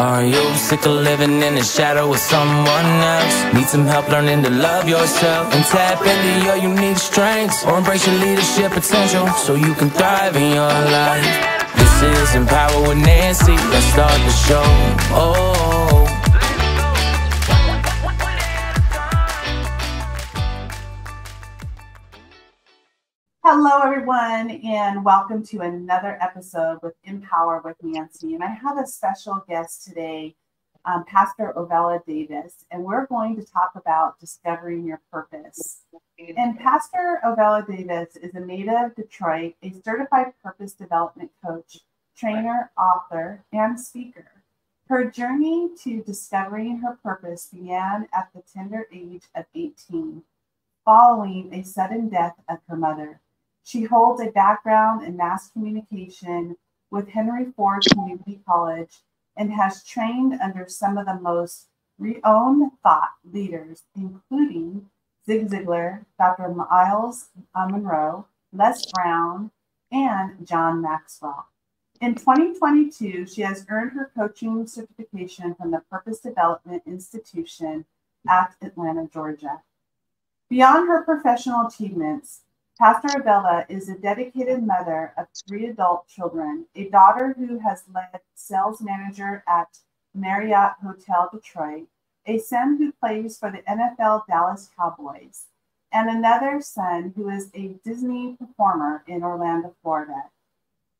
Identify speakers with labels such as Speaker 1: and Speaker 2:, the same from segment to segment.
Speaker 1: Are you sick of living in the shadow of someone else? Need some help learning to love yourself and tap into your unique strengths or embrace your leadership potential so you can thrive in your life. This is Empower with Nancy. Let's start the show. Oh.
Speaker 2: Everyone, and welcome to another episode with Empower with Nancy. And I have a special guest today, um, Pastor Ovella Davis, and we're going to talk about discovering your purpose. And Pastor Ovella Davis is a native of Detroit, a certified purpose development coach, trainer, author, and speaker. Her journey to discovering her purpose began at the tender age of 18, following a sudden death of her mother. She holds a background in mass communication with Henry Ford Community College and has trained under some of the most renowned thought leaders, including Zig Ziglar, Dr. Myles uh, Munroe, Les Brown, and John Maxwell. In 2022, she has earned her coaching certification from the Purpose Development Institution at Atlanta, Georgia. Beyond her professional achievements, Pastor Ovella is a dedicated mother of three adult children, a daughter who has led sales manager at Marriott Hotel Detroit, a son who plays for the NFL Dallas Cowboys, and another son who is a Disney performer in Orlando, Florida.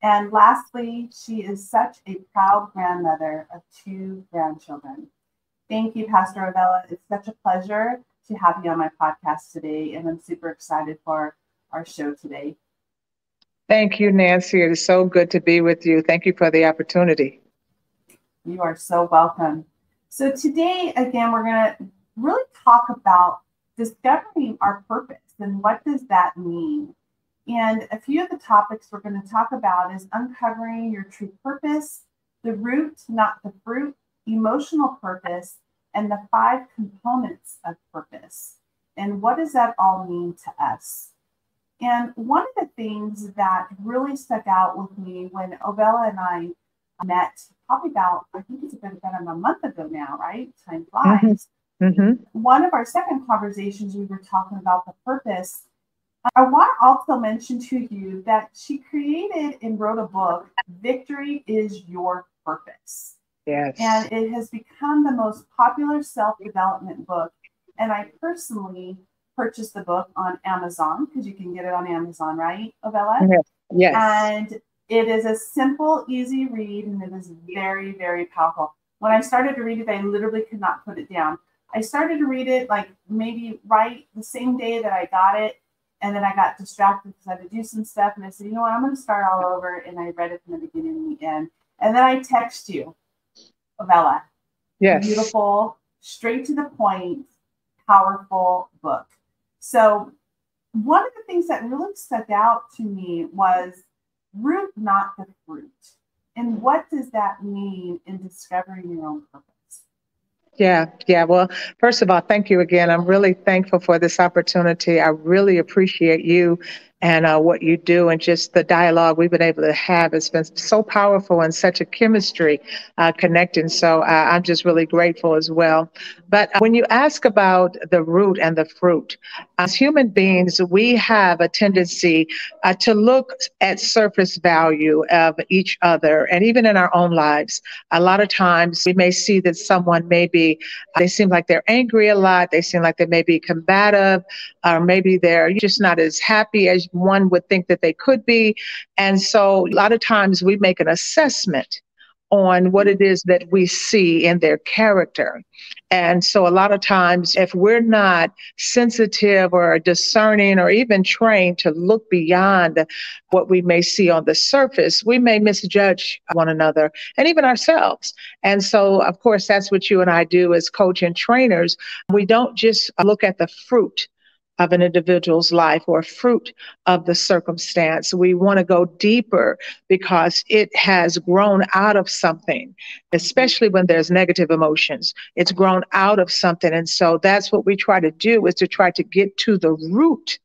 Speaker 2: And lastly, she is such a proud grandmother of two grandchildren. Thank you, Pastor Ovella. It's such a pleasure to have you on my podcast today, and I'm super excited for our show today.
Speaker 3: Thank you, Nancy. It is so good to be with you. Thank you for the opportunity.
Speaker 2: You are so welcome. So, today, again, we're going to really talk about discovering our purpose and what does that mean. And a few of the topics we're going to talk about is uncovering your true purpose, the root, not the fruit, emotional purpose, and the five components of purpose. And what does that all mean to us? And one of the things that really stuck out with me when Ovella and I met, probably about, I think it's been about a month ago now, right? Time flies. Mm-hmm. Mm-hmm. One of our second conversations, we were talking about the purpose. I want to also mention to you that she created and wrote a book, Victory is Your Purpose.
Speaker 3: Yes.
Speaker 2: And it has become the most popular self development book. And I personally purchase the book on Amazon because you can get it on Amazon, right, Ovella?
Speaker 3: Yes. Mm-hmm. yes.
Speaker 2: And it is a simple, easy read, and it is very, very powerful. When I started to read it, I literally could not put it down. I started to read it like maybe right the same day that I got it, and then I got distracted because I had to do some stuff. And I said, you know what, I'm going to start all over. And I read it from the beginning and the end. And then I text you, Ovella.
Speaker 3: Yes.
Speaker 2: Beautiful, straight to the point, powerful book. So, one of the things that really stuck out to me was root, not the fruit. And what does that mean in discovering your own purpose?
Speaker 3: Yeah, yeah. Well, first of all, thank you again. I'm really thankful for this opportunity. I really appreciate you and uh, what you do and just the dialogue we've been able to have has been so powerful and such a chemistry uh, connecting. So uh, I'm just really grateful as well. But uh, when you ask about the root and the fruit, as human beings, we have a tendency uh, to look at surface value of each other and even in our own lives. A lot of times we may see that someone may be, they seem like they're angry a lot, they seem like they may be combative, or maybe they're just not as happy as one would think that they could be. And so a lot of times we make an assessment on what it is that we see in their character. And so, a lot of times, if we're not sensitive or discerning or even trained to look beyond what we may see on the surface, we may misjudge one another and even ourselves. And so, of course, that's what you and I do as coach and trainers. We don't just look at the fruit of an individual's life or fruit of the circumstance. We want to go deeper because it has grown out of something, especially when there's negative emotions. It's grown out of something. And so that's what we try to do is to try to get to the root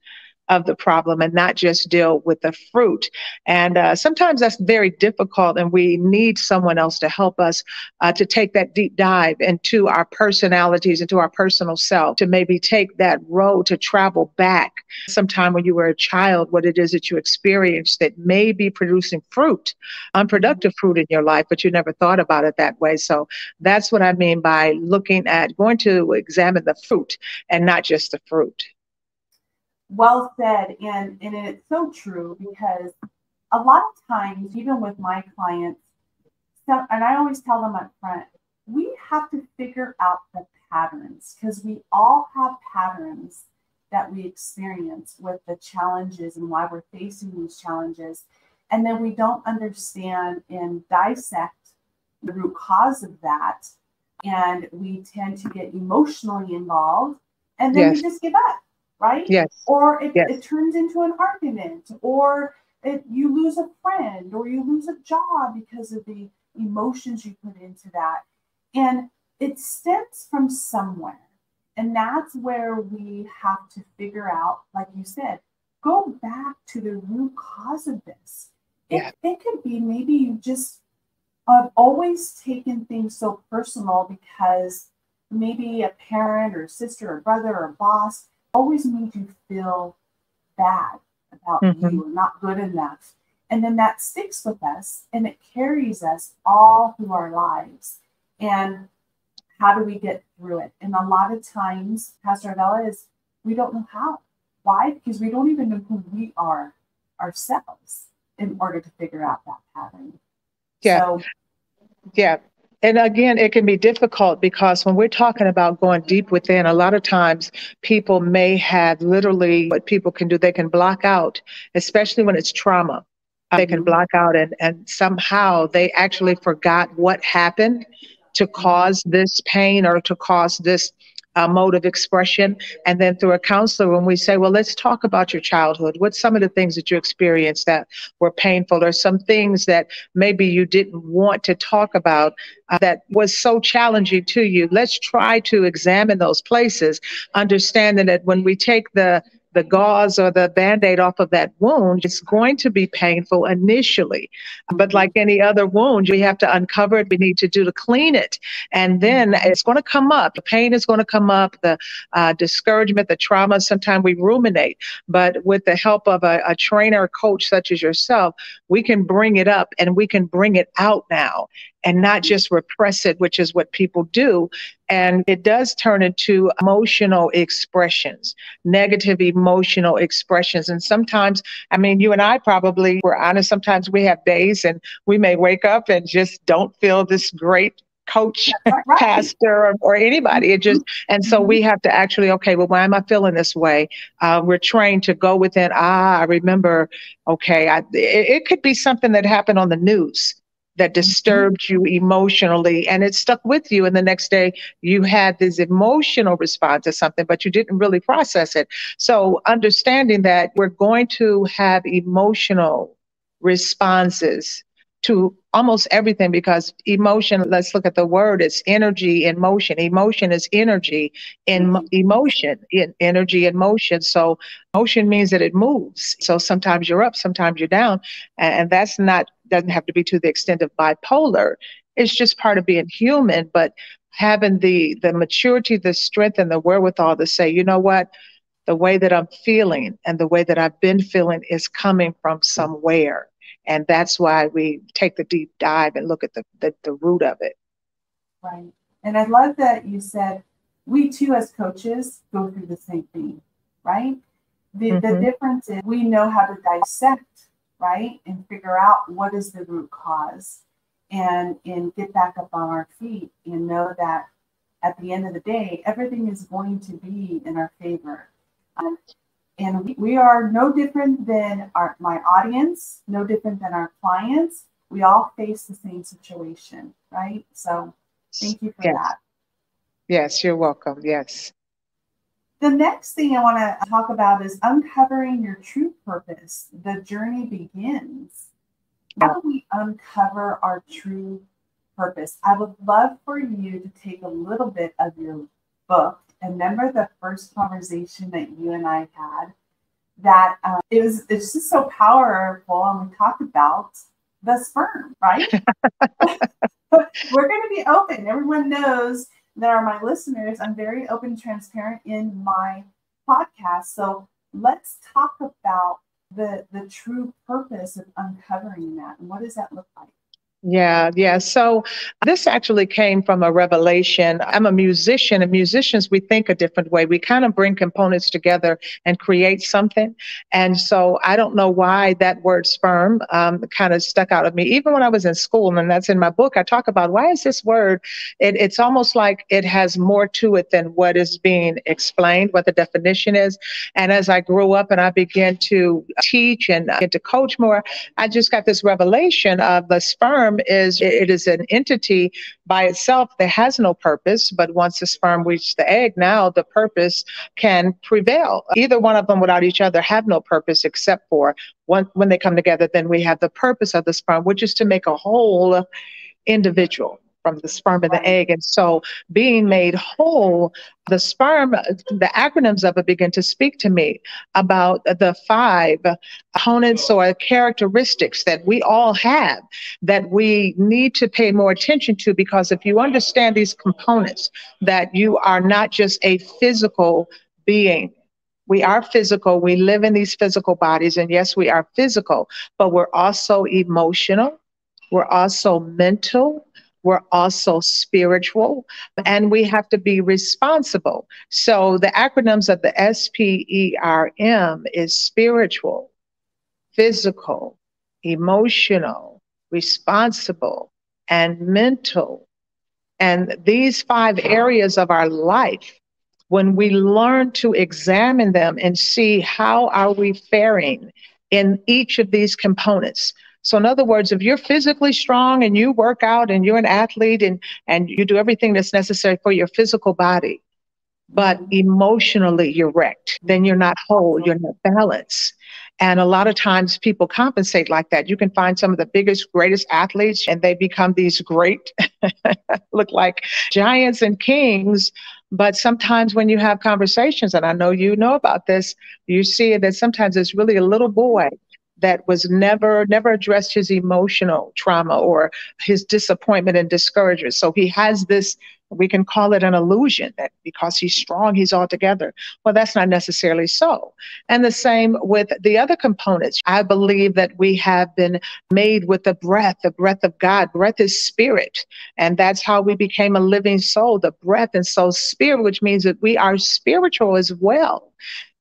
Speaker 3: of the problem and not just deal with the fruit. And uh, sometimes that's very difficult, and we need someone else to help us uh, to take that deep dive into our personalities, into our personal self, to maybe take that road to travel back sometime when you were a child, what it is that you experienced that may be producing fruit, unproductive fruit in your life, but you never thought about it that way. So that's what I mean by looking at going to examine the fruit and not just the fruit
Speaker 2: well said and and it's so true because a lot of times even with my clients so, and i always tell them up front we have to figure out the patterns because we all have patterns that we experience with the challenges and why we're facing these challenges and then we don't understand and dissect the root cause of that and we tend to get emotionally involved and then yes. we just give up right?
Speaker 3: Yes.
Speaker 2: Or it,
Speaker 3: yes.
Speaker 2: it turns into an argument, or it, you lose a friend, or you lose a job because of the emotions you put into that. And it stems from somewhere. And that's where we have to figure out, like you said, go back to the root cause of this.
Speaker 3: Yeah.
Speaker 2: It, it could be maybe you just have always taken things so personal because maybe a parent or sister or brother or boss always made you feel bad about mm-hmm. you or not good enough. And then that sticks with us and it carries us all through our lives. And how do we get through it? And a lot of times, Pastor Ovella is we don't know how. Why? Because we don't even know who we are ourselves in order to figure out that pattern.
Speaker 3: Yeah. So, yeah and again, it can be difficult because when we're talking about going deep within, a lot of times people may have literally what people can do, they can block out, especially when it's trauma. They can mm-hmm. block out and, and somehow they actually forgot what happened to cause this pain or to cause this uh, mode of expression. And then through a counselor, when we say, well, let's talk about your childhood. What's some of the things that you experienced that were painful or some things that maybe you didn't want to talk about uh, that was so challenging to you? Let's try to examine those places, understanding that when we take the the gauze or the band-aid off of that wound it's going to be painful initially. But like any other wound we have to uncover it we need to do to clean it. And then it's going to come up the pain is going to come up the uh, discouragement the trauma sometimes we ruminate. But with the help of a, a trainer coach such as yourself we can bring it up and we can bring it out now and not just repress it, which is what people do. And it does turn into emotional expressions, negative emotional expressions. And sometimes, I mean, you and I probably were honest, sometimes we have days and we may wake up and just don't feel this great coach, right. pastor, or, or, anybody. It just and so we have to actually okay. Well, why am I feeling this way? Uh, we're trained to go within. Ah, I remember. Okay, I, it, it, could be something that happened on the news that mm-hmm. disturbed you emotionally and it stuck with you and the next day you had this emotional response to something but you didn't really process it so understanding that we're going to have emotional responses to almost everything because emotion let's look at the word it's energy in motion emotion is energy in mm-hmm. emotion in energy in motion so motion means that it moves so sometimes you're up sometimes you're down and that's not doesn't have to be to the extent of bipolar. It's just part of being human, but having the the maturity, the strength, and the wherewithal to say, you know what, the way that I'm feeling and the way that I've been feeling is coming from somewhere. And that's why we take the deep dive and look at the, the, the root of it.
Speaker 2: Right. And I love that you said we too, as coaches, go through the same thing, right? The, mm-hmm. the difference is we know how to dissect right? And figure out what is the root cause and and get back up on our feet and know that at the end of the day, everything is going to be in our favor. Um, and we, we are no different than our my audience, no different than our clients. We all face the same situation, right? So thank you for
Speaker 3: yes.
Speaker 2: that.
Speaker 3: Yes, you're welcome. Yes.
Speaker 2: The next thing I want to talk about is uncovering your true purpose. The journey begins. How do we uncover our true purpose? I would love for you to take a little bit of your book and remember the first conversation that you and I had that uh, it was it's just so powerful, and we talked about the sperm, right? We're going to be open. Everyone knows that are my listeners. I'm very open and transparent in my podcast. So let's talk about the the true purpose of uncovering that and what does that look like?
Speaker 3: Yeah, yeah. So this actually came from a revelation. I'm a musician, and musicians, we think a different way. We kind of bring components together and create something. And so I don't know why that word sperm um, kind of stuck out of me. Even when I was in school, and that's in my book, I talk about why is this word, it, it's almost like it has more to it than what is being explained, what the definition is. And as I grew up and I began to teach and get to coach more, I just got this revelation of the sperm sperm is it is an entity by itself that has no purpose, but once the sperm reaches the egg, now the purpose can prevail. Either one of them without each other have no purpose except for when, when they come together, then we have the purpose of the sperm, which is to make a whole individual from the sperm and the egg. And so being made whole, the sperm, the acronyms of it begin to speak to me about the five components or characteristics that we all have that we need to pay more attention to because if you understand these components, that you are not just a physical being, we are physical. We live in these physical bodies. And yes, we are physical, but we're also emotional. We're also mental we're also spiritual and we have to be responsible. So the acronyms of the SPERM is spiritual, physical, emotional, responsible, and mental. And these five areas of our life, when we learn to examine them and see how are we faring in each of these components, so in other words, if you're physically strong and you work out and you're an athlete and, and you do everything that's necessary for your physical body, but emotionally you're wrecked, then you're not whole, you're not balanced. And a lot of times people compensate like that. You can find some of the biggest, greatest athletes and they become these great, look like giants and kings. But sometimes when you have conversations, and I know you know about this, you see that sometimes it's really a little boy that was never never addressed his emotional trauma or his disappointment and discouragement. So he has this we can call it an illusion that because he's strong he's all together. Well that's not necessarily so. And the same with the other components. I believe that we have been made with the breath the breath of god. Breath is spirit. And that's how we became a living soul the breath and soul spirit which means that we are spiritual as well.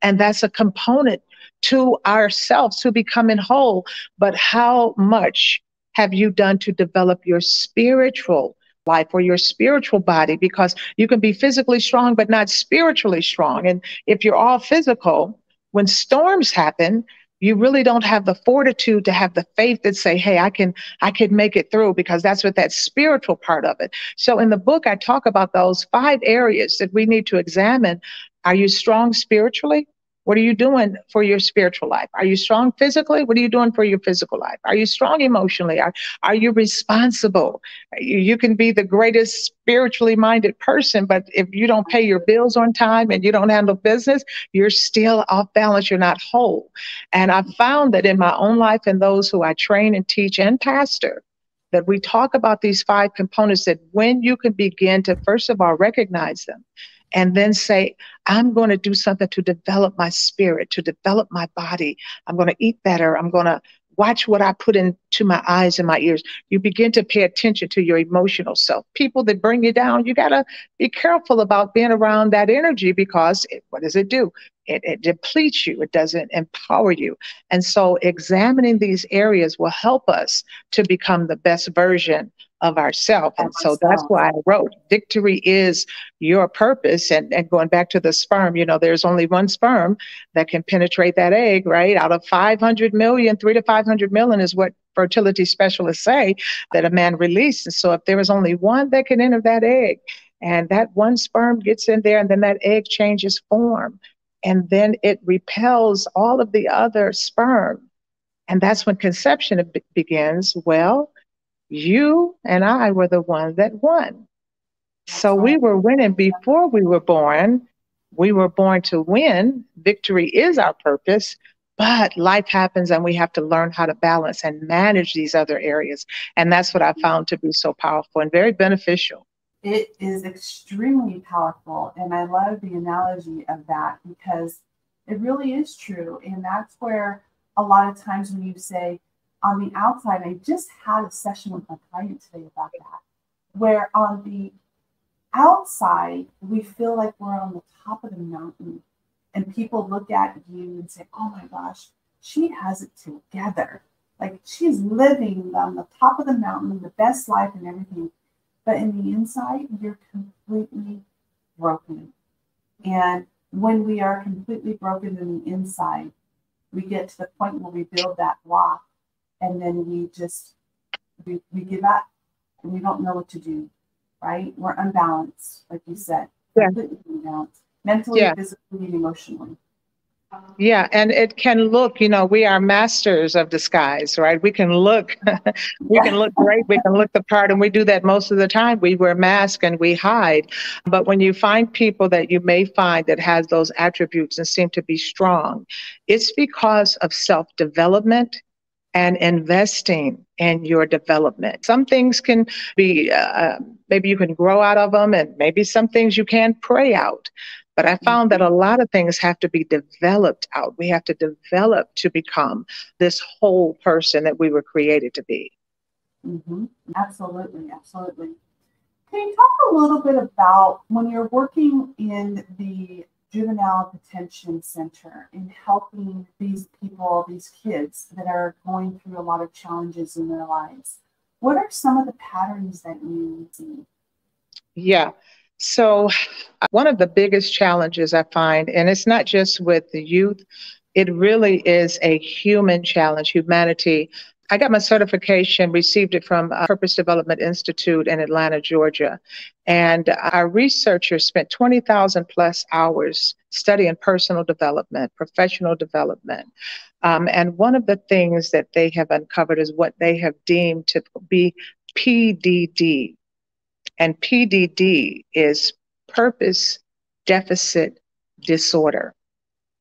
Speaker 3: And that's a component to ourselves to becoming whole. But how much have you done to develop your spiritual life or your spiritual body? Because you can be physically strong, but not spiritually strong. And if you're all physical, when storms happen, you really don't have the fortitude to have the faith that say hey i can i can make it through because that's what that spiritual part of it so in the book i talk about those five areas that we need to examine are you strong spiritually what are you doing for your spiritual life? Are you strong physically? What are you doing for your physical life? Are you strong emotionally? Are, are you responsible? You, you can be the greatest spiritually minded person, but if you don't pay your bills on time and you don't handle business, you're still off balance. You're not whole. And I found that in my own life and those who I train and teach and pastor, that we talk about these five components that when you can begin to, first of all, recognize them and then say, I'm going to do something to develop my spirit, to develop my body. I'm going to eat better. I'm going to watch what I put into my eyes and my ears. You begin to pay attention to your emotional self. People that bring you down, you got to be careful about being around that energy because it, what does it do? It, it depletes you, it doesn't empower you. And so, examining these areas will help us to become the best version of ourselves. And so that's why I wrote Victory is your purpose. And, and going back to the sperm, you know, there's only one sperm that can penetrate that egg, right? Out of 500 million, three to 500 million is what fertility specialists say that a man releases. So if there is only one that can enter that egg, and that one sperm gets in there, and then that egg changes form, and then it repels all of the other sperm. And that's when conception begins. Well, you and I were the ones that won. So we were winning before we were born, we were born to win. Victory is our purpose. But life happens and we have to learn how to balance and manage these other areas. And that's what I mm-hmm. found to be so powerful and very beneficial.
Speaker 2: It is extremely powerful. And I love the analogy of that because it really is true. And that's where a lot of times when you say, on the outside, I just had a session with my client today about that, where on the outside, we feel like we're on the top of the mountain and people look at you and say, oh my gosh, she has it together. Like she's living on the top of the mountain, the best life and everything. But in the inside, you're completely broken. And when we are completely broken in the inside, we get to the point where we build that block and then we just we, we give up and we don't know what to do, right? We're unbalanced, like you said, yeah. completely unbalanced mentally, yeah. physically, and emotionally.
Speaker 3: Yeah, and it can look, you know, we are masters of disguise, right? We can look, we can look great, we can look the part, and we do that most of the time. We wear masks and we hide. But when you find people that you may find that has those attributes and seem to be strong, it's because of self-development and investing in your development. Some things can be, uh, maybe you can grow out of them, and maybe some things you can pray out. But I found that a mm-hmm. lot of things have to be developed out. We have to develop to become this whole person that we were created to be.
Speaker 2: Mm-hmm. Absolutely, absolutely. Can you talk a little bit about when you're working in the juvenile detention center in helping these people, these kids that are going through a lot of challenges in their lives? What are some of the patterns that you see?
Speaker 3: Yeah. So, uh, one of the biggest challenges I find, and it's not just with the youth, it really is a human challenge, humanity. I got my certification, received it from Purpose Development Institute in Atlanta, Georgia. And our researchers spent 20,000 plus hours studying personal development, professional development. Um, and one of the things that they have uncovered is what they have deemed to be PDD, and PDD is purpose deficit disorder.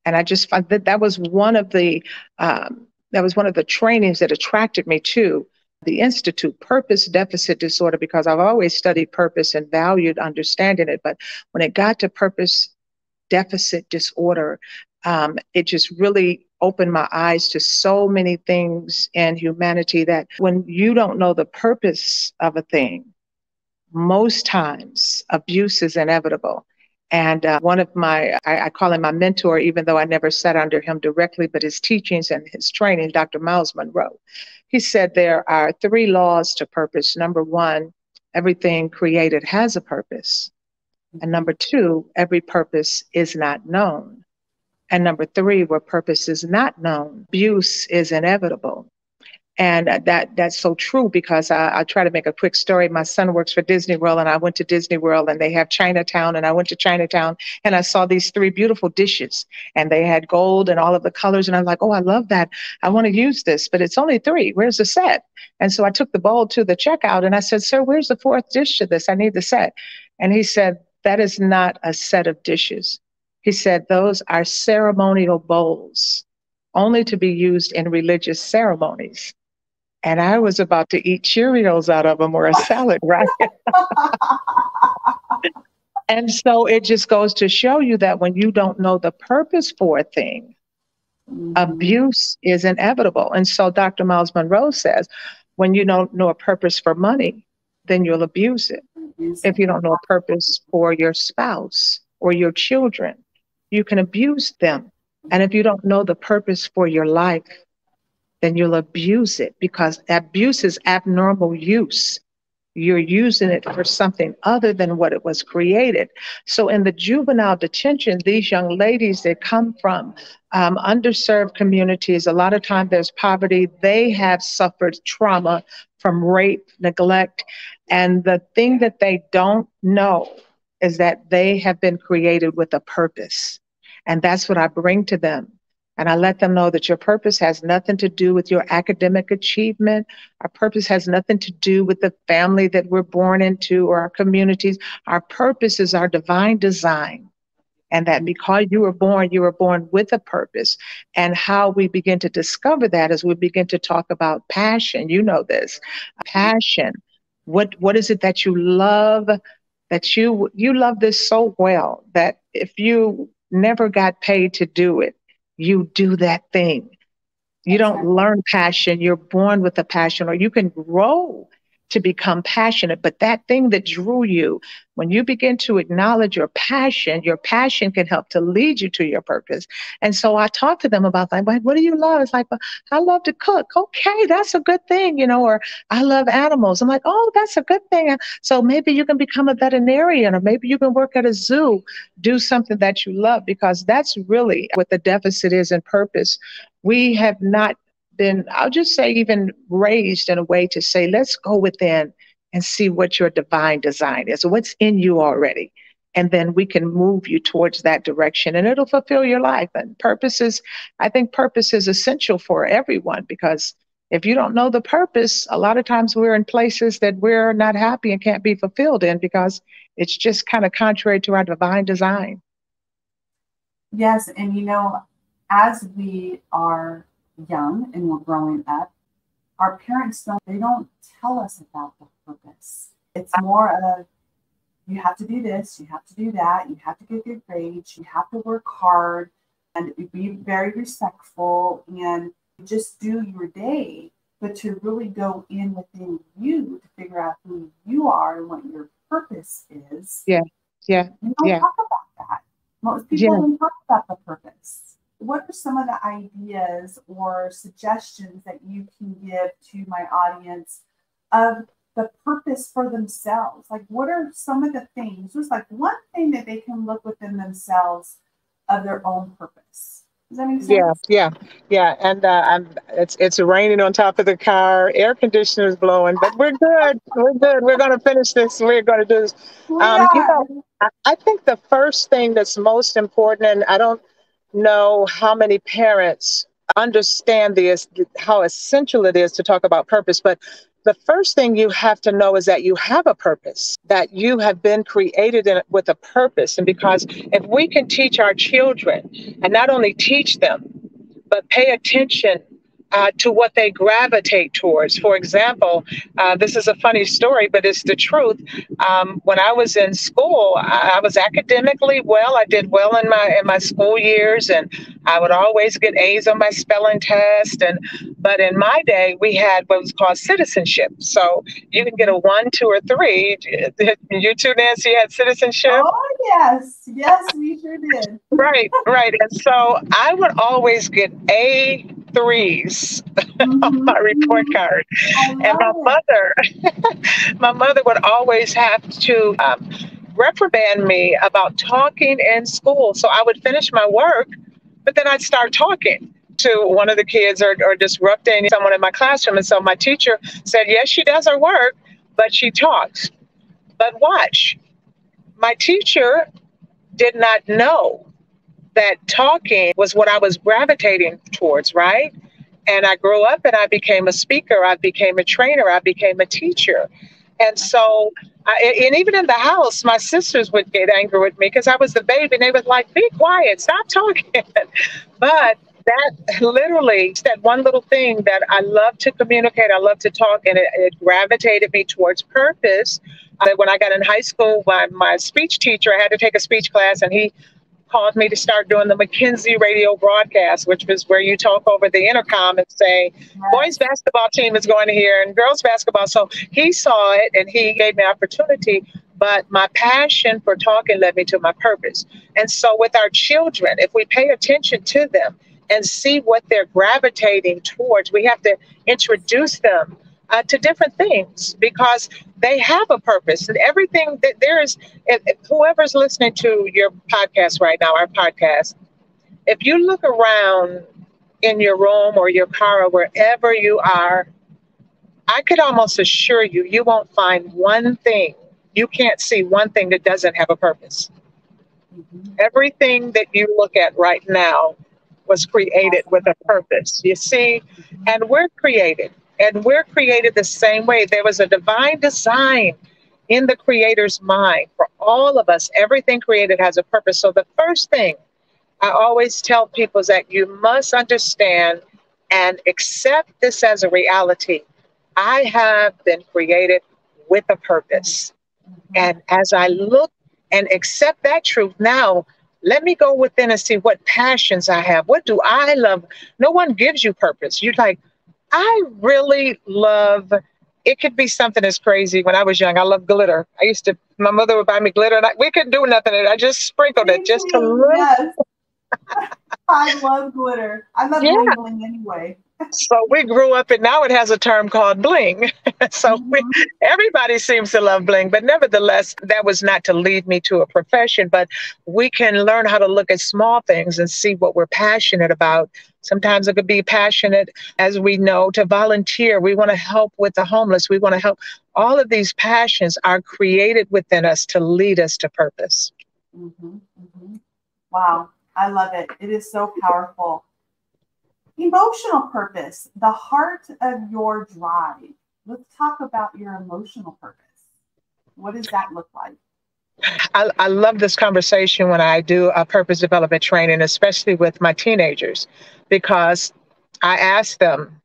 Speaker 3: And I just found that that was one of the um, that was one of the trainings that attracted me to the institute purpose deficit disorder because I've always studied purpose and valued understanding it. But when it got to purpose deficit disorder, um, it just really opened my eyes to so many things in humanity that when you don't know the purpose of a thing, most times abuse is inevitable. And uh, one of my, I, I, call him my mentor, even though I never sat under him directly, but his teachings and his training, Dr. Myles Munroe, he said there are three laws to purpose. Number one, everything created has a purpose. And number two, every purpose is not known. And number three, where purpose is not known, abuse is inevitable. And that that's so true because I, I, try to make a quick story. My son works for Disney World, and I went to Disney World, and they have Chinatown, and I went to Chinatown, and I saw these three beautiful dishes, and they had gold and all of the colors, and I'm like, oh, I love that. I want to use this, but it's only three. Where's the set? And so I took the bowl to the checkout, and I said, sir, where's the fourth dish to this? I need the set. And he said, that is not a set of dishes. He said, those are ceremonial bowls, only to be used in religious ceremonies and I was about to eat Cheerios out of them or a salad, right? and so it just goes to show you that when you don't know the purpose for a thing, mm-hmm. abuse is inevitable. And so Dr. Myles Munroe says, when you don't know a purpose for money, then you'll abuse it. If you don't know a purpose for your spouse or your children, you can abuse them. And if you don't know the purpose for your life, then you'll abuse it because abuse is abnormal use. You're using it for something other than what it was created. So, in the juvenile detention, these young ladies that come from um, underserved communities, a lot of time there's poverty, they have suffered trauma from rape, neglect. And the thing that they don't know is that they have been created with a purpose. And that's what I bring to them. And I let them know that your purpose has nothing to do with your academic achievement. Our purpose has nothing to do with the family that we're born into or our communities. Our purpose is our divine design. and that because you were born, you were born with a purpose. And how we begin to discover that as we begin to talk about passion. You know this passion. What what is it that you love? That you you love this so well that if you never got paid to do it, you do that thing. You don't learn passion. You're born with a passion, or you can grow to become passionate. But that thing that drew you, when you begin to acknowledge your passion, your passion can help to lead you to your purpose. And so I talk to them about like, what do you love? It's like, I love to cook. Okay, that's a good thing, you know, or I love animals. I'm like, oh, that's a good thing. So maybe you can become a veterinarian or maybe you can work at a zoo, do something that you love because that's really what the deficit is in purpose. We have not been, I'll just say, even raised in a way to say, let's go within and see what your divine design is, what's in you already. And then we can move you towards that direction and it'll fulfill your life. And purpose is, I think purpose is essential for everyone because if you don't know the purpose, a lot of times we're in places that we're not happy and can't be fulfilled in because it's just kind of contrary to our divine design.
Speaker 2: Yes. And you know, as we are young and we're growing up, our parents don't they don't tell us about the purpose. It's more of you have to do this, you have to do that, you have to get good grades, you have to work hard and be very respectful and just do your day, but to really go in within you to figure out who you are and what your purpose is.
Speaker 3: Yeah. Yeah.
Speaker 2: You don't
Speaker 3: yeah.
Speaker 2: talk about that. Most people yeah. don't talk about the purpose what are some of the ideas or suggestions that you can give to my audience of the purpose for themselves? Like, what are some of the things, just like one thing that they can look within themselves of their own purpose? Does that make sense?
Speaker 3: Yeah, yeah, yeah. And uh, I'm, it's it's raining on top of the car. Air conditioner is blowing, but we're good. we're good. We're going to finish this. We're going to do this. Um, you know, I, I think the first thing that's most important, and I don't know how many parents understand this, how essential it is to talk about purpose. But the first thing you have to know is that you have a purpose, that you have been created in, with a purpose. And because if we can teach our children and not only teach them, but pay attention uh, to what they gravitate towards. For example, uh, this is a funny story, but it's the truth. Um, when I was in school, I, I, was academically well. I did well in my in my school years, and I would always get A's on my spelling test. And but in my day, we had what was called citizenship. So you can get a one, two, or three. You too, Nancy, had citizenship.
Speaker 2: Oh yes, yes, we sure did.
Speaker 3: right, right. And so I would always get A threes mm-hmm. on my report card. And my mother, my mother would always have to um, reprimand me about talking in school. So I would finish my work, but then I'd start talking to one of the kids or, or disrupting someone in my classroom. And so my teacher said, Yes, she does her work, but she talks. But watch, my teacher did not know that talking was what I was gravitating towards, right? And I grew up and I became a speaker, I became a trainer, I became a teacher. And so, I, and even in the house, my sisters would get angry with me because I was the baby and they was like, be quiet, stop talking. but that literally, that one little thing that I love to communicate, I love to talk, and it, it gravitated me towards purpose. Uh, when I got in high school, my, my speech teacher, I had to take a speech class, and he called me to start doing the McKenzie radio broadcast, which was where you talk over the intercom and say, boys basketball team is going to here and girls basketball. So he saw it and he gave me opportunity. But my passion for talking led me to my purpose. And so with our children, if we pay attention to them and see what they're gravitating towards, we have to introduce them uh, to different things because they have a purpose. And everything that there is if, if whoever's listening to your podcast right now our podcast if you look around in your room or your car or wherever you are i could almost assure you you won't find one thing you can't see one thing that doesn't have a purpose. Mm-hmm. everything that you look at right now was created with a purpose you see? And we're created and we're created the same way. There was a divine design in the creator's mind for all of us. Everything created has a purpose. So the first thing I always tell people is that you must understand and accept this as a reality. I have been created with a purpose. And as I look and accept that truth now, let me go within and see what passions I have. What do I love? No one gives you purpose. You're like, I really love it could be something as crazy. When I was young, I loved glitter. I used to, my mother would buy me glitter, and I, we couldn't do nothing. I just sprinkled it just to look. Yes.
Speaker 2: I love glitter. I love yeah. bling anyway
Speaker 3: so we grew up and now it has a term called bling. so mm-hmm. we, everybody seems to love bling, but nevertheless, that was not to lead me to a profession, but we can learn how to look at small things and see what we're passionate about. Sometimes it could be passionate, as we know, to volunteer. We want to help with the homeless. We want to help. All of these passions are created within us to lead us to purpose.
Speaker 2: Mm-hmm. Mm-hmm. Wow. I love it. It is so powerful. Emotional purpose, the heart of your drive. Let's talk about your emotional purpose. What does that look like?
Speaker 3: I, I, love this conversation when I do a purpose development training, especially with my teenagers, because I ask them,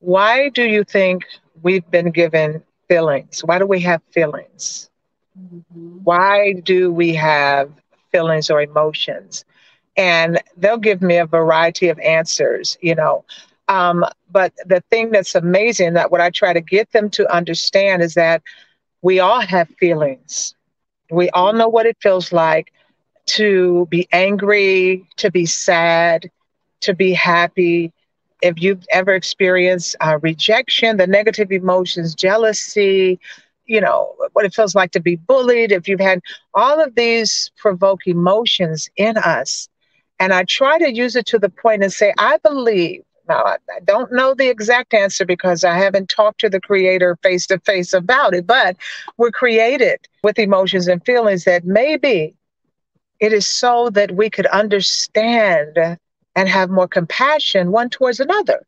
Speaker 3: why do you think we've been given feelings? Why do we have feelings? Mm-hmm. Why do we have feelings or emotions? and they'll give me a variety of answers, you know. Um, but the thing that's amazing that what I try to get them to understand is that we all have feelings. We all know what it feels like to be angry, to be sad, to be happy. If you've ever experienced uh, rejection, the negative emotions, jealousy, you know, what it feels like to be bullied, if you've had all of these provoke emotions in us, and I try to use it to the point and say, I believe. Now, I, I don't know the exact answer because I haven't talked to the creator face to face about it, but we're created with emotions and feelings that maybe it is so that we could understand and have more compassion one towards another.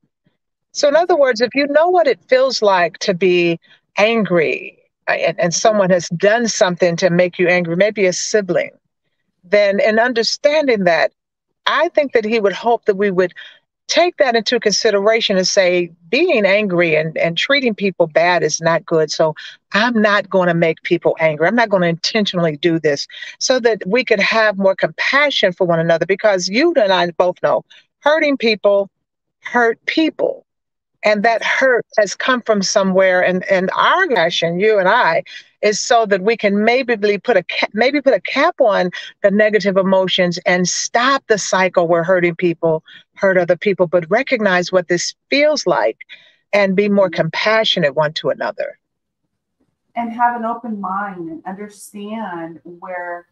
Speaker 3: So, in other words, if you know what it feels like to be angry uh, and, and someone has done something to make you angry, maybe a sibling, then in understanding that, I think that he would hope that we would take that into consideration and say being angry and, and treating people bad is not good. So I'm not going to make people angry. I'm not going to intentionally do this so that we could have more compassion for one another because you and I both know hurting people hurt people and that hurt has come from somewhere and and our passion you and i is so that we can maybe put a maybe put a cap on the negative emotions and stop the cycle where hurting people hurt other people but recognize what this feels like and be more compassionate one to another.
Speaker 2: And have an open mind and understand where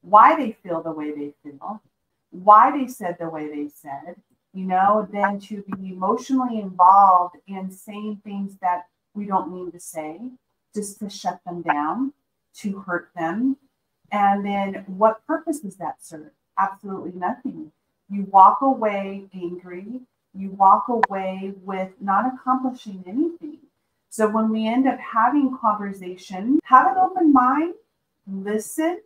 Speaker 2: why they feel the way they feel why they said the way they said you know, than to be emotionally involved in saying things that we don't mean to say, just to shut them down, to hurt them. And then what purpose does that serve? Absolutely nothing. You walk away angry, you walk away with not accomplishing anything. So when we end up having conversation, have an open mind, listen,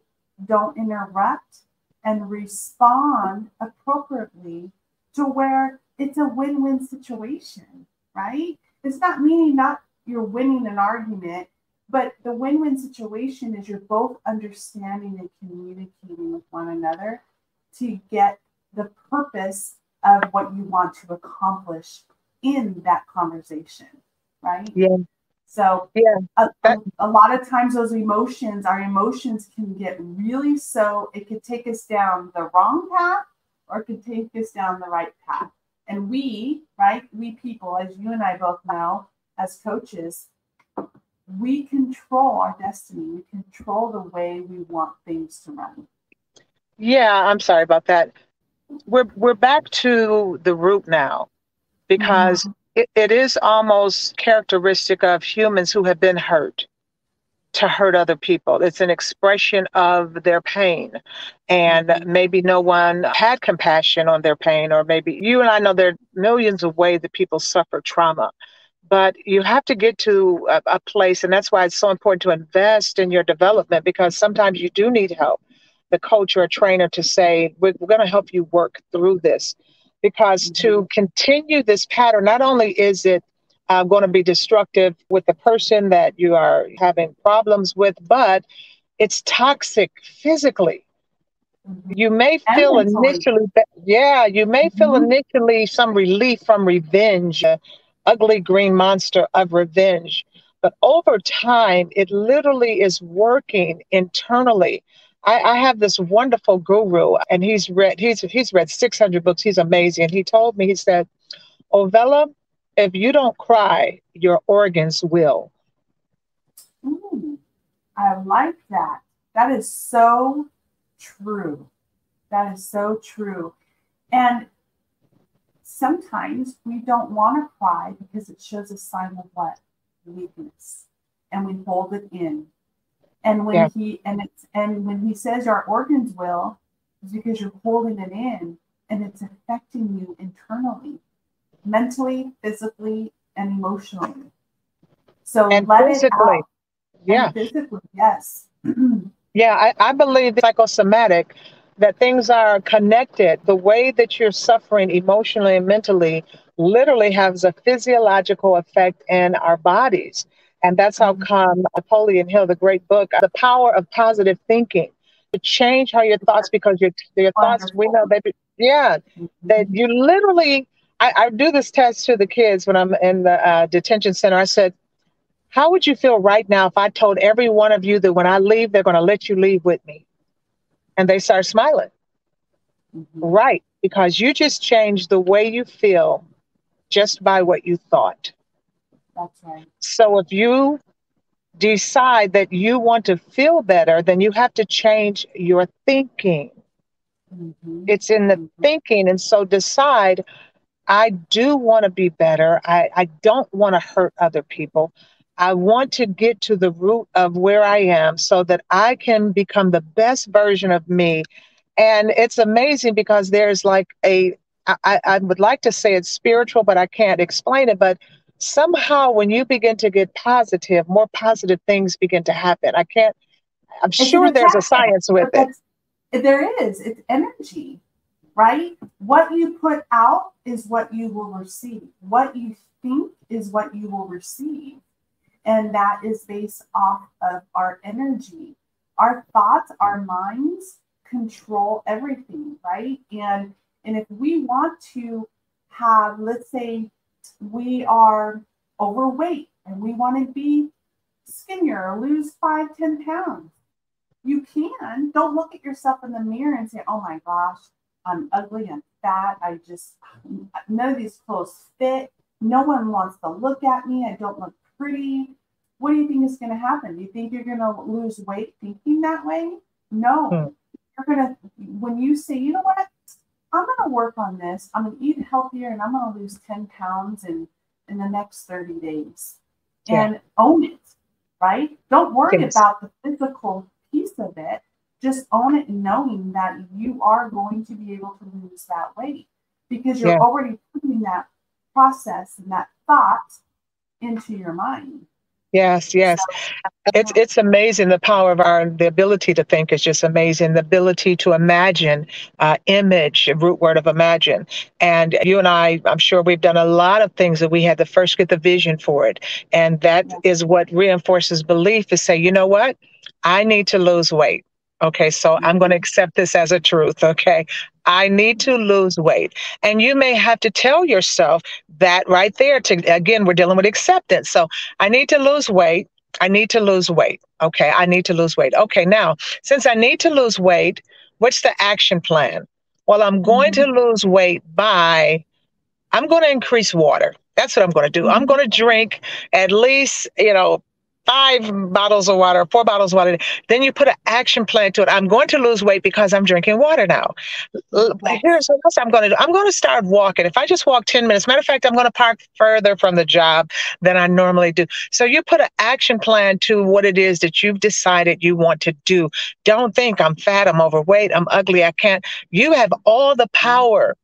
Speaker 2: don't interrupt, and respond appropriately to where it's a win-win situation, right? It's not meaning not you're winning an argument, but the win-win situation is you're both understanding and communicating with one another to get the purpose of what you want to accomplish in that conversation, right?
Speaker 3: Yeah.
Speaker 2: So yeah, a, a, a, lot of times those emotions, our emotions can get really so it could take us down the wrong path or it could take us down the right path. And we, right, we people, as you and I both know, as coaches, we control our destiny. We control the way we want things to run.
Speaker 3: Yeah, I'm sorry about that. We're we're back to the root now because mm-hmm. it, it is almost characteristic of humans who have been hurt to hurt other people. It's an expression of their pain. And mm-hmm. maybe no one had compassion on their pain, or maybe you and I know there are millions of ways that people suffer trauma. But you have to get to a, a, place and that's why it's so important to invest in your development because sometimes you do need help the coach or a trainer to say we're, we're going to help you work through this because mm-hmm. to continue this pattern not only is it uh, going to be destructive with the person that you are having problems with but it's toxic physically mm-hmm. you may feel initially yeah you may feel mm-hmm. initially some relief from revenge ugly green monster of revenge. But over time, it literally is working internally. I, I, have this wonderful guru, and he's read he's he's read 600 books. He's amazing. He told me he said, "Ovella, if you don't cry, your organs will."
Speaker 2: Ooh, I like that. That is so true. That is so true. And sometimes we don't want to cry because it shows a sign of what? Weakness. And we hold it in. And when yeah. he and it's and when he says our organs will is because you're holding it in and it's affecting you internally mentally physically and emotionally. So
Speaker 3: and
Speaker 2: let
Speaker 3: physically.
Speaker 2: it out.
Speaker 3: yeah.
Speaker 2: and physically yes.
Speaker 3: Yeah I, I believe psychosomatic that things are connected. The way that you're suffering emotionally and mentally literally has a physiological effect in our bodies. And that's how mm-hmm. come Napoleon Hill, the great book, The Power of Positive Thinking, to change how your thoughts, because your, your thoughts, we know that, yeah, that mm-hmm. you literally, I, I, do this test to the kids when I'm in the uh, detention center. I said, how would you feel right now if I told every one of you that when I leave, they're going to let you leave with me? And they start smiling. Mm-hmm. Right, because you just changed the way you feel just by what you thought.
Speaker 2: That's right.
Speaker 3: So if you decide that you want to feel better, then you have to change your thinking. Mm-hmm. It's in the mm-hmm. thinking. And so decide I do want to be better. I, I don't want to hurt other people. I want to get to the root of where I am so that I can become the best version of me. And it's amazing because there's like a, I, I would like to say it's spiritual, but I can't explain it. But somehow when you begin to get positive, more positive things begin to happen. I can't, I'm it's sure there's a science with it.
Speaker 2: There is, it's energy, right? What you put out is what you will receive. What you think is what you will receive. And that is based off of our energy. Our thoughts, our minds control everything, right? And and if we want to have, let's say we are overweight and we want to be skinnier or lose five, ten pounds, you can. Don't look at yourself in the mirror and say, oh my gosh, I'm ugly, I'm fat, I just, none of these clothes fit. No one wants to look at me. I don't look pretty what do you think is going to happen? Do you think you're going to lose weight thinking that way? No. Hmm. You're going to, when you say, you know what, I'm going to work on this, I'm going to eat healthier and I'm going to lose 10 pounds in, in the next 30 days yeah. and own it, right? Don't worry yes. about the physical piece of it. Just own it knowing that you are going to be able to lose that weight because you're yeah. already putting that process and that thought into your mind.
Speaker 3: Yes, yes. It's it's amazing. The power of our the ability to think is just amazing. The ability to imagine, uh, image, root word of imagine. And you and I, I'm sure we've done a lot of things that we had to first get the vision for it, and that is what reinforces belief. Is say, you know what, I need to lose weight. Okay, so I'm going to accept this as a truth. Okay, I need to lose weight. And you may have to tell yourself that right there to, again, we're dealing with acceptance. So I need to lose weight. I need to lose weight. Okay, I need to lose weight. Okay, now, since I need to lose weight, what's the action plan? Well, I'm going mm-hmm. to lose weight by, I'm going to increase water. That's what I'm going to do. I'm going to drink at least, you know, five bottles of water, four bottles of water. Then you put an action plan to it. I'm going to lose weight because I'm drinking water now. Here's what else I'm going to do. I'm going to start walking. If I just walk 10 minutes, matter of fact, I'm going to park further from the job than I normally do. So you put an action plan to what it is that you've decided you want to do. Don't think I'm fat, I'm overweight, I'm ugly, I can't. You have all the power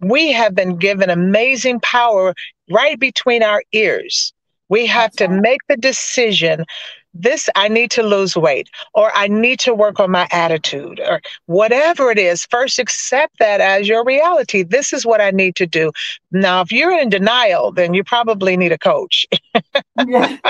Speaker 3: we have been given amazing power right between our ears. We have That's to right. make the decision this I need to lose weight or I need to work on my attitude or whatever it is. First, accept that as your reality. This is what I need to do. Now, if you're in denial, then you probably need a coach.
Speaker 2: yes,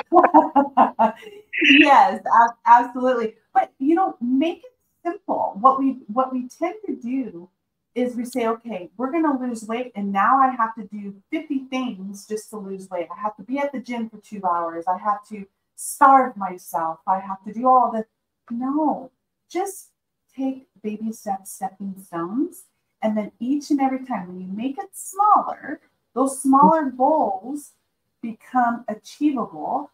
Speaker 2: yes absolutely. But you know, make it simple. What we what we tend to do is we say, okay, we're going to lose weight, and now I have to do 50 things just to lose weight. I have to be at the gym for two hours. I have to starve myself. I have to do all this. No, just take baby steps, stepping stones. And then each and every time when you make it smaller, those smaller goals become achievable.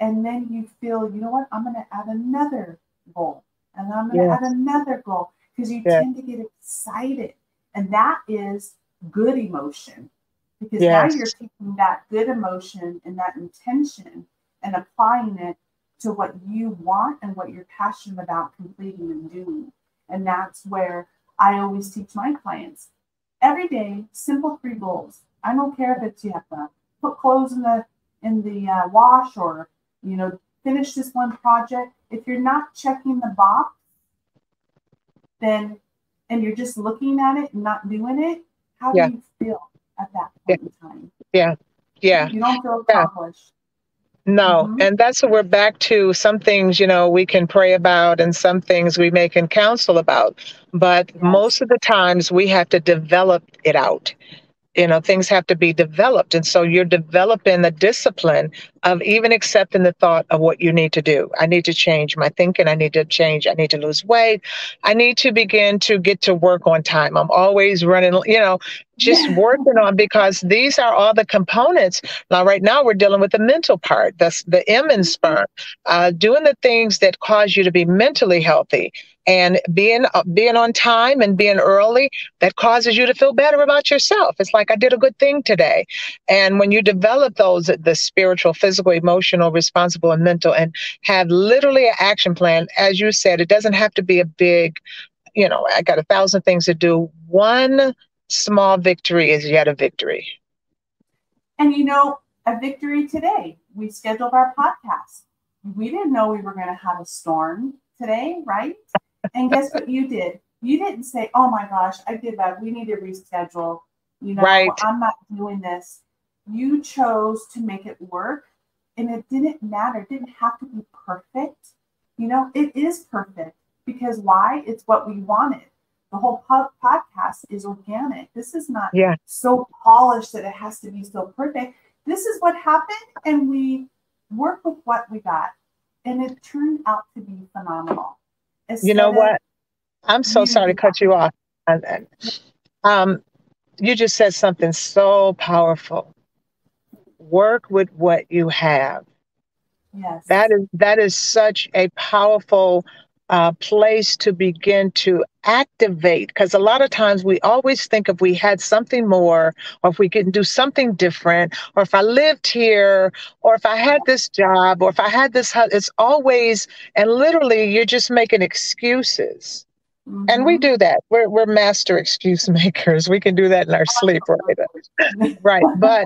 Speaker 2: And then you feel, you know what, I'm going to add another goal. And I'm going to add another goal because you tend to get excited. And that is good emotion because yes. now you're taking that good emotion and that intention and applying it to what you want and what you're passionate about completing and doing. And that's where I always teach my clients every day, simple three goals. I don't care if it's you have to put clothes in the in the uh, wash or you know finish this one project. If you're not checking the box, then and you're just looking at it and not doing it, how yeah. do you feel at that point yeah. in time?
Speaker 3: Yeah, yeah.
Speaker 2: You don't feel accomplished.
Speaker 3: No, mm-hmm. and that's what we're back to. Some things, you know, we can pray about, and some things we may can counsel about. But yes. most of the times, we have to develop it out you know things have to be developed. And so you're developing the discipline of even accepting the thought of what you need to do. I need to change my thinking. I need to change. I need to lose weight. I need to begin to get to work on time. I'm always running you know just yeah. working on because these are all the components. Now right now we're dealing with the mental part that's the m in sperm uh, doing the things that cause you to be mentally healthy and being uh, being on time and being early that causes you to feel better about yourself. It's like i did a good thing today. And when you develop those the spiritual physical emotional responsible and mental and have literally an action plan as you said it doesn't have to be a big you know i got a thousand things to do. One small victory is yet a victory.
Speaker 2: And you know a victory today. We scheduled our podcast. We didn't know we were going to have a storm today, right? And guess what you did? You didn't say, "Oh my gosh, I did that. We need to reschedule." You know, right. I'm not doing this. You chose to make it work, and it didn't matter. It didn't have to be perfect. You know, it is perfect because why? It's what we wanted. The whole po- podcast is organic. This is not yeah. so polished that it has to be so perfect. This is what happened, and we work with what we got, and it turned out to be phenomenal
Speaker 3: you know what? I'm so sorry to cut you off. Um, you just said something so powerful. Work with what you have.
Speaker 2: Yes.
Speaker 3: That is that is such a powerful uh, place to begin to activate because a lot of times we always think if we had something more or if we could do something different or if i lived here or if i had this job or if i had this it's always and literally you're just making excuses mm-hmm. and we mm-hmm. do that we're, we're master excuse makers we can do that in our sleep right right but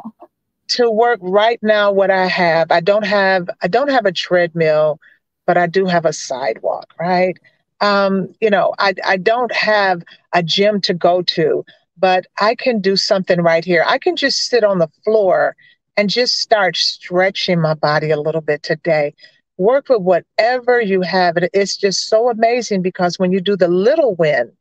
Speaker 3: to work right now what i have i don't have i don't have a treadmill but I do have a sidewalk, right? Um, you know, I, I don't have a gym to go to, but I can do something right here. I can just sit on the floor and just start stretching my body a little bit today. Work with whatever you have. It's just so amazing because when you do the little win,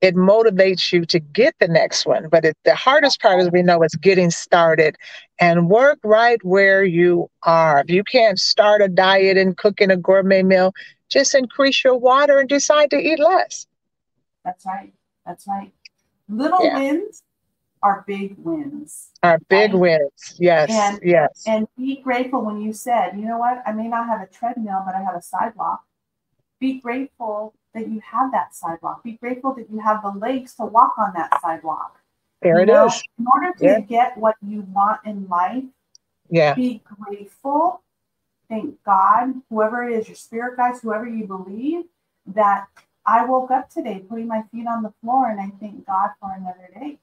Speaker 3: it motivates you to get the next one. But it, the hardest part, as we know, is getting started and work right where you are. If you can't start a diet and cooking a gourmet meal, just increase your water and decide to eat less.
Speaker 2: That's right. That's right. Little yeah. wins are big wins.
Speaker 3: Are big right? wins. Yes.
Speaker 2: And,
Speaker 3: yes.
Speaker 2: And be grateful when you said, you know what, I may not have a treadmill, but I have a sidewalk. Be grateful that you have that sidewalk. Be grateful that you have the legs to walk on that sidewalk.
Speaker 3: There you it know, is.
Speaker 2: In order to yeah. get what you want in life,
Speaker 3: yeah.
Speaker 2: be grateful. Thank God, whoever it is, your spirit guides, whoever you believe, that I woke up today putting my feet on the floor and I thank God for another day.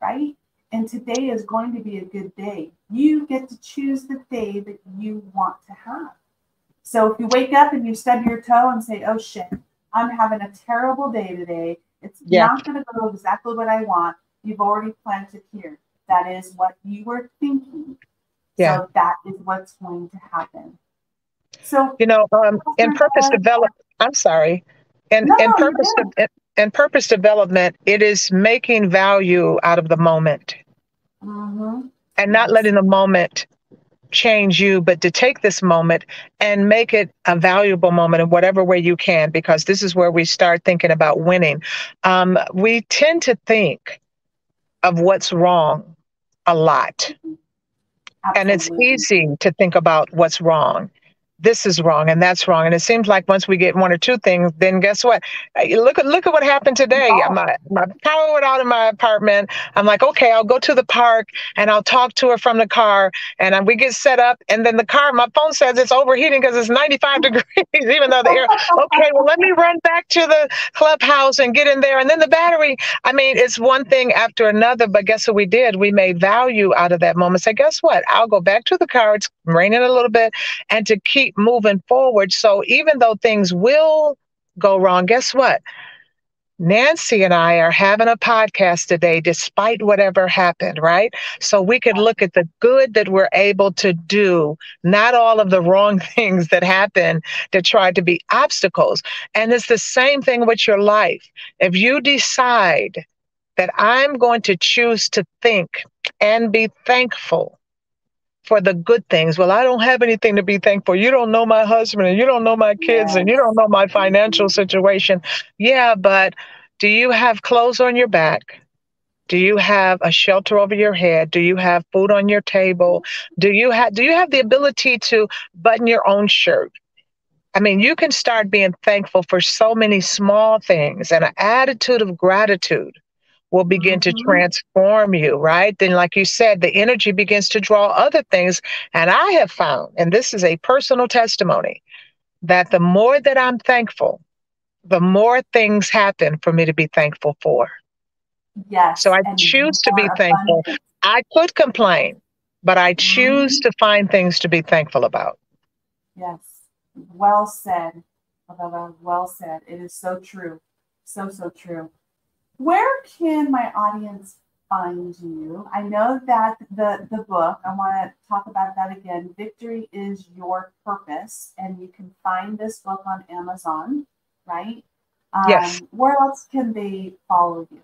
Speaker 2: Right? And today is going to be a good day. You get to choose the day that you want to have. So if you wake up and you stub your toe and say, oh shit, I'm having a terrible day today, it's yeah. not going to go exactly what I want. You've already planted here. That is what you were thinking. Yeah. So that is what's going to happen. So
Speaker 3: you know, um, in purpose develop. I'm sorry. And no, and purpose de- and purpose development, it is making value out of the moment, mm-hmm. and not letting the moment change you, but to take this moment and make it a valuable moment in whatever way you can, because this is where we start thinking about winning. Um, we tend to think of what's wrong a lot. Absolutely. And it's easy to think about what's wrong this is wrong and that's wrong. And it seems like once we get one or two things, then guess what? Look at look at what happened today. Oh. My my power went out in my apartment. I'm like, okay, I'll go to the park and I'll talk to her from the car. And uh, we get set up, and then the car, my phone says it's overheating because it's 95 degrees, even though the air. Okay, well let me run back to the clubhouse and get in there. And then the battery. I mean, it's one thing after another. But guess what we did? We made value out of that moment. Say, guess what? I'll go back to the car. It's raining a little bit, and to keep moving forward. So even though things will go wrong, guess what? Nancy and I are having a podcast today, despite whatever happened, right? So we could look at the good that we're able to do, not all of the wrong things that happen that try to be obstacles. And it's the same thing with your life. If you decide that I'm going to choose to think and be thankful for the good things. Well, I don't have anything to be thankful. You don't know my husband and you don't know my kids yes. and you don't know my financial situation. Yeah, but do you have clothes on your back? Do you have a shelter over your head? Do you have food on your table? Do you have do you have the ability to button your own shirt? I mean, you can start being thankful for so many small things and an attitude of gratitude will begin mm-hmm. to transform you, right? Then, like you said, the energy begins to draw other things. And I have found, and this is a personal testimony, that the more that I'm thankful, the more things happen for me to be thankful for.
Speaker 2: Yes.
Speaker 3: So I choose to be thankful. I could complain, but I choose mm-hmm. to find things to be thankful about.
Speaker 2: Yes. Well said. Well said. It is so true. So, so true. Where can my audience find you? I know that the the book, I want to talk about that again. Victory is your purpose, and you can find this book on Amazon, right?
Speaker 3: Um, yes.
Speaker 2: Where else can they follow you?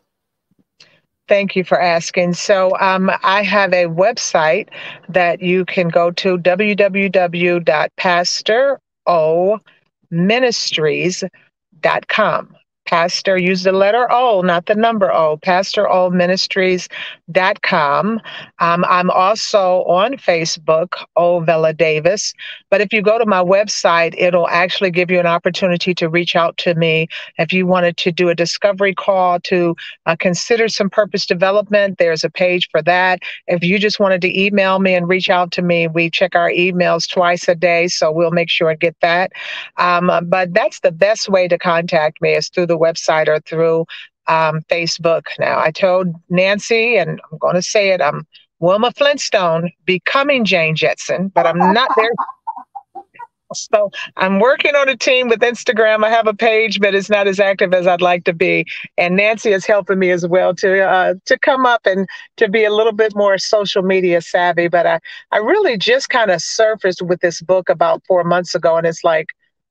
Speaker 3: Thank you for asking. So, um, I have a website that you can go to www.pastoroministries.com. Pastor, use the letter O, not the number O, PastorOMinistries.com. Um, I'm also on Facebook, Ovella Davis. But if you go to my website, it'll actually give you an opportunity to reach out to me. If you wanted to do a discovery call to uh, consider some purpose development, there's a page for that. If you just wanted to email me and reach out to me, we check our emails twice a day, so we'll make sure to get that. Um, but that's the best way to contact me is through the website or through um, Facebook. Now, I told Nancy, and I'm going to say it, I'm Wilma Flintstone becoming Jane Jetson, but I'm not there. So I'm working on a team with Instagram. I have a page, but it's not as active as I'd like to be. And Nancy is helping me as well to uh, to come up and to be a little bit more social media savvy. But I I really just kind of surfaced with this book about four months ago, and it's like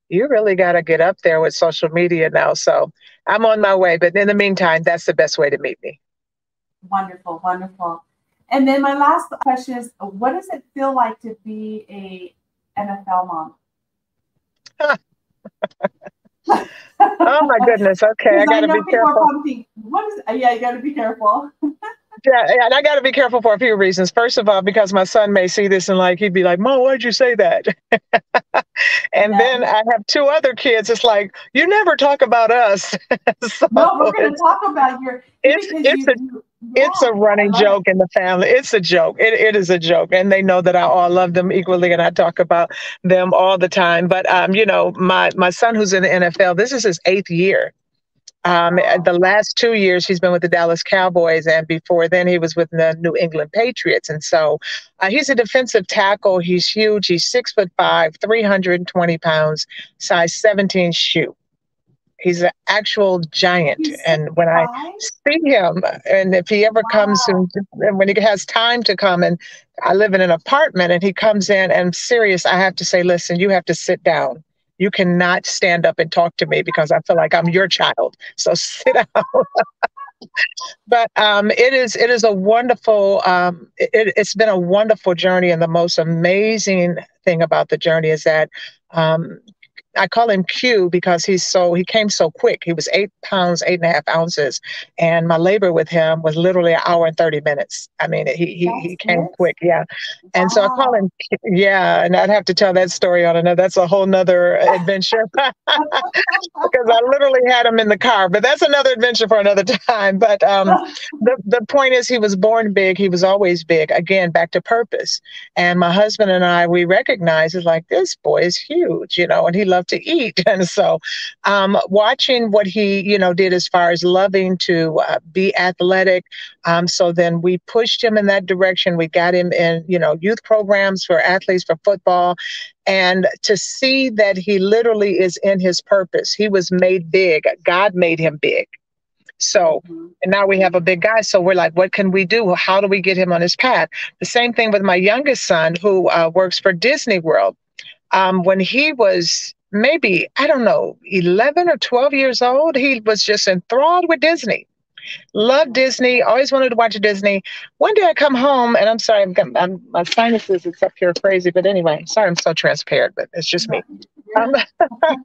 Speaker 3: you really got to get up there with social media now. So I'm on my way. But in the meantime, that's the best way to meet me.
Speaker 2: Wonderful, wonderful. And then my last question is what does it feel like to be a NFL mom?
Speaker 3: Oh my goodness. Okay, I gotta I be careful.
Speaker 2: What is yeah, you gotta be careful.
Speaker 3: yeah, and I gotta be careful for a few reasons. First of all, because my son may see this and like he'd be like, Mom, why'd you say that? and yeah. then I have two other kids. It's like, you never talk about us.
Speaker 2: so no, we're gonna talk about your
Speaker 3: it's it's you, a it's a running joke in the family. It's a joke. It, it is a joke. And they know that I all love them equally and I talk about them all the time. But um, you know, my my son who's in the NFL, this is his eighth year Um, the last two years, he's been with the Dallas Cowboys, and before then, he was with the New England Patriots. And so, uh, he's a defensive tackle. He's huge. He's six foot five, 320 pounds, size 17 shoe. He's an actual giant. And when I see him, and if he ever wow. comes and, and when he has time to come, and I live in an apartment, and he comes in, and I'm serious, I have to say, listen, you have to sit down you cannot stand up and talk to me because I feel like I'm your child. So sit down. but um, it is it is a wonderful um, it, has been a wonderful journey and the most amazing thing about the journey is that um, I call him Q because he's so he came so quick. He was eight pounds, eight and a half ounces, and my labor with him was literally an hour and thirty minutes. I mean, he he, he came quick, yeah. And wow. so I call him, yeah. And I'd have to tell that story on another. That's a whole nother adventure because I literally had him in the car. But that's another adventure for another time. But um, the the point is, he was born big. He was always big. Again, back to purpose. And my husband and I, we recognize is like this boy is huge, you know, and he loved love to eat. And so, um, watching what he, you know, did as far as loving to uh, be athletic. Um, so then we pushed him in that direction. We got him in, you know, youth programs for athletes for football. And to see that he literally is in his purpose, he was made big. God made him big. So, mm-hmm. and now we have a big guy. So we're like, what can we do? How do we get him on his path? The same thing with my youngest son who uh, works for Disney World. Um, when he was maybe, I don't know, 11 or 12 years old. He was just enthralled with Disney. Loved Disney, always wanted to watch Disney. One day I come home and I'm sorry, I'm, I'm my sinuses, it's up here crazy. But anyway, sorry I'm so transparent, but it's just me. Um,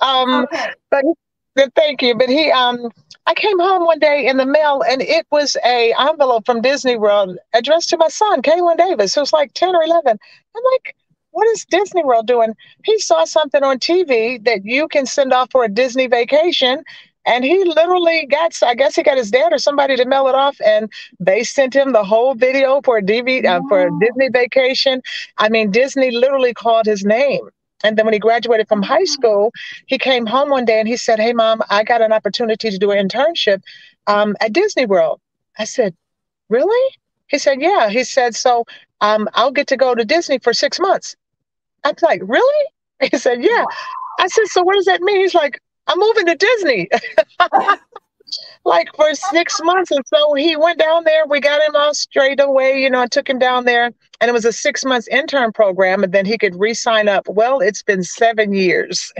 Speaker 3: um, but thank you. But he, um, I came home one day in the mail and it was a envelope from Disney World addressed to my son, Kaylin Davis, who's like 10 or 11. I'm like, what is Disney World doing? He saw something on TV that you can send off for a Disney vacation. And he literally got, I guess he got his dad or somebody to mail it off, and they sent him the whole video for a DVD uh, for a Disney vacation. I mean, Disney literally called his name. And then when he graduated from high school, he came home one day and he said, "Hey, mom, I got an opportunity to do an internship um, at Disney World." I said, "Really?" He said, "Yeah." He said, "So um, I'll get to go to Disney for six months." I was like, really? He said, yeah. I said, so what does that mean? He's like, I'm moving to Disney. like for six months. And so he went down there. We got him all straight away. You know, I took him down there and it was a six months intern program and then he could re-sign up. Well, it's been seven years.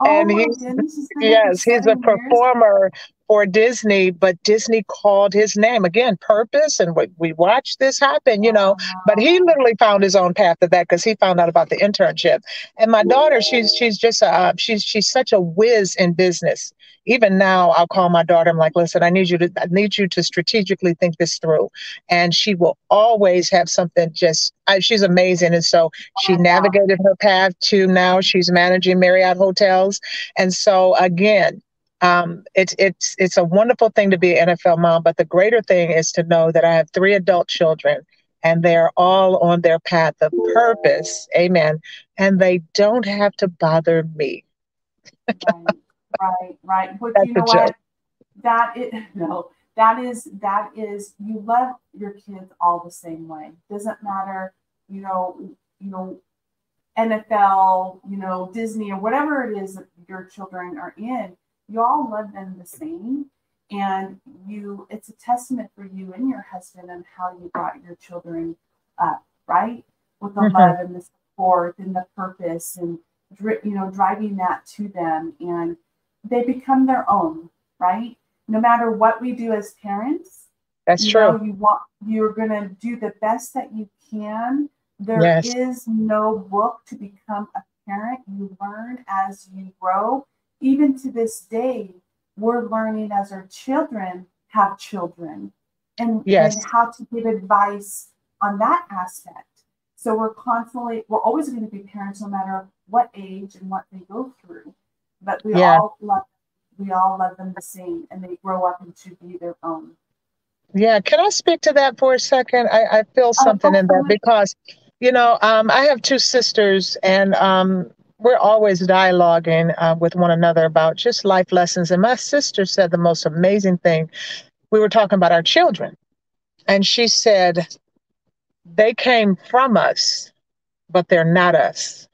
Speaker 3: Oh and he's, yes, he's a performer for Disney, but Disney called his name again, purpose. And we, we watched this happen, you know, but he literally found his own path to that because he found out about the internship. And my daughter, she's, she's just, a, uh, she's, she's such a whiz in business. Even now I'll call my daughter. I'm like, listen, I need you to, I need you to strategically think this through. And she will always have something just, I, she's amazing. And so she navigated her path to now she's managing Marriott hotels. And so again, um, it's it's it's a wonderful thing to be an NFL mom, but the greater thing is to know that I have three adult children, and they're all on their path of purpose. Amen. And they don't have to bother me.
Speaker 2: right, right, right. But That's you know what? That is no. That is that is you love your kids all the same way. Doesn't matter, you know, you know, NFL, you know, Disney or whatever it is that your children are in you all love them the same and you it's a testament for you and your husband and how you brought your children up right with the mm-hmm. love and the support and the purpose and you know driving that to them and they become their own right no matter what we do as parents
Speaker 3: that's you true
Speaker 2: know, you want you're going to do the best that you can There yes. is no book to become a parent you learn as you grow even to this day, we're learning as our children have children and, yes. and how to give advice on that aspect. So we're constantly, we're always going to be parents no matter what age and what they go through. But we yeah. all love we all love them the same and they grow up into be their own.
Speaker 3: Yeah, can I speak to that for a second? I, I feel oh, something in that because, you know, um, I have two sisters and um, we're always dialoguing uh, with one another about just life lessons. And my sister said the most amazing thing. We were talking about our children, and she said, They came from us, but they're not us.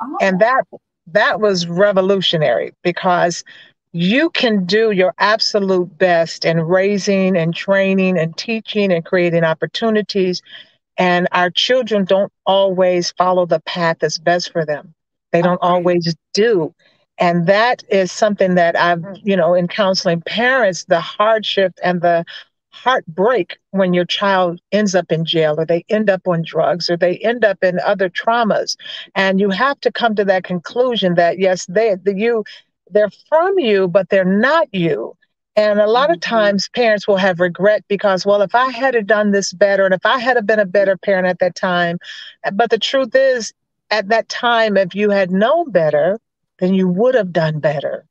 Speaker 3: Oh. And that that was revolutionary because you can do your absolute best in raising and training and teaching and creating opportunities and our children don't always follow the path that's best for them. They don't always do. And that is something that I've, mm. you know, in counseling parents, the hardship and the heartbreak when your child ends up in jail or they end up on drugs or they end up in other traumas. And you have to come to that conclusion that yes, they the, you they're from you, but they're not you. And a lot of mm-hmm. times parents will have regret because, well, if I had have done this better and if I had have been a better parent at that time. But the truth is, at that time, if you had known better, then you would have done better.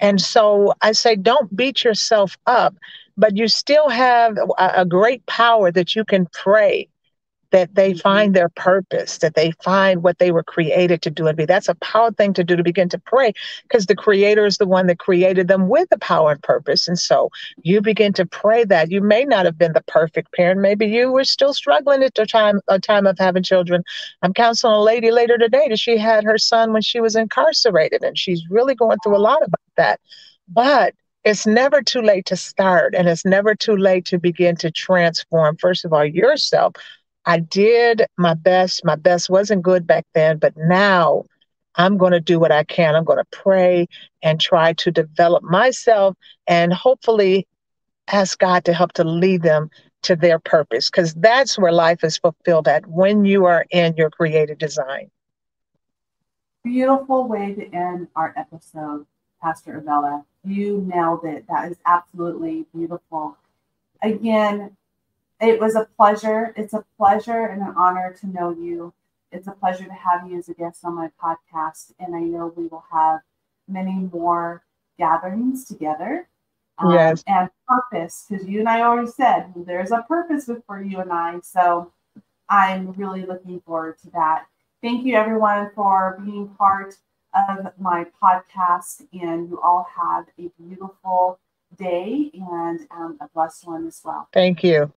Speaker 3: And so I say, don't beat yourself up, but you still have a, a great power that you can pray that they mm-hmm. find their purpose, that they find what they were created to do and be. That's a power thing to do to begin to pray because the creator is the one that created them with the power and purpose. And so you begin to pray that. You may not have been the perfect parent. Maybe you were still struggling at the time a time of having children. I'm counseling a lady later today that she had her son when she was incarcerated and she's really going through a lot about that. But it's never too late to start and it's never too late to begin to transform first of all yourself I did my best. My best wasn't good back then, but now I'm going to do what I can. I'm going to pray and try to develop myself and hopefully ask God to help to lead them to their purpose because that's where life is fulfilled at when you are in your creative design.
Speaker 2: Beautiful way to end our episode, Pastor Ovella. You nailed it. That is absolutely beautiful. Again, it was a pleasure. It's a pleasure and an honor to know you. It's a pleasure to have you as a guest on my podcast. And I know we will have many more gatherings together.
Speaker 3: Um, yes.
Speaker 2: And purpose, because you and I already said there's a purpose for you and I. So I'm really looking forward to that. Thank you, everyone, for being part of my podcast. And you all have a beautiful day and um, a blessed one as well.
Speaker 3: Thank you.